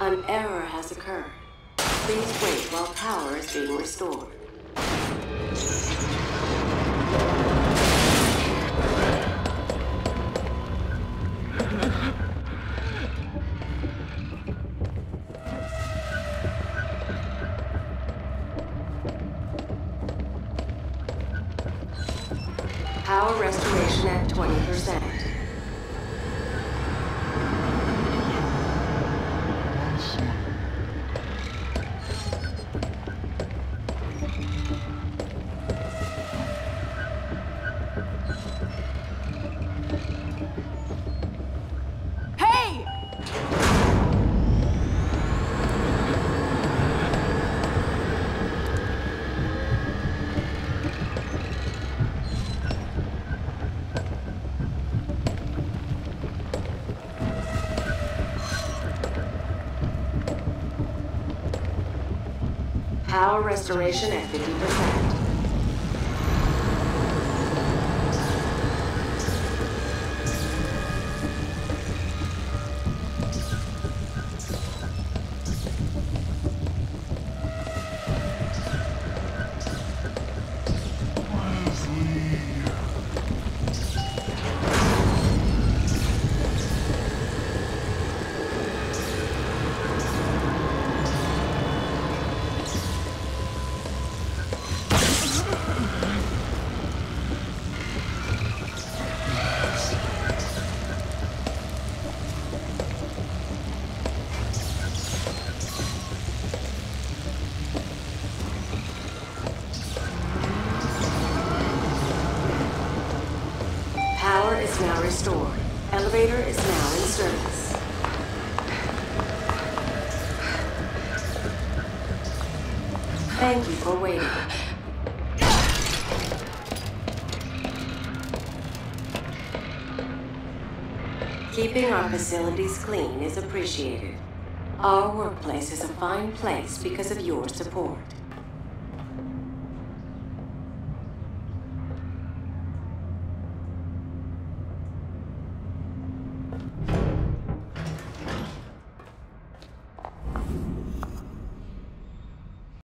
An error has occurred. Please wait while power is being restored. Power restoration at 20%. Power restoration at 50%. Now restored. Elevator is now in service. Thank you for waiting. Keeping our facilities clean is appreciated. Our workplace is a fine place because of your support.